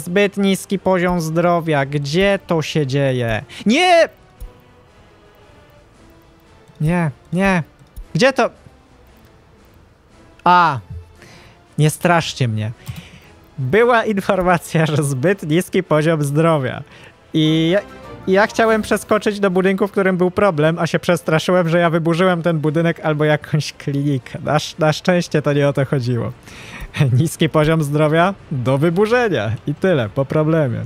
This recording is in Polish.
Zbyt niski poziom zdrowia. Gdzie to się dzieje? Nie! Nie, nie. Gdzie to? A! Nie straszcie mnie. Była informacja, że zbyt niski poziom zdrowia. I i ja chciałem przeskoczyć do budynku, w którym był problem, a się przestraszyłem, że ja wyburzyłem ten budynek albo jakąś klinikę. Na, na szczęście to nie o to chodziło. Niski poziom zdrowia do wyburzenia. I tyle, po problemie.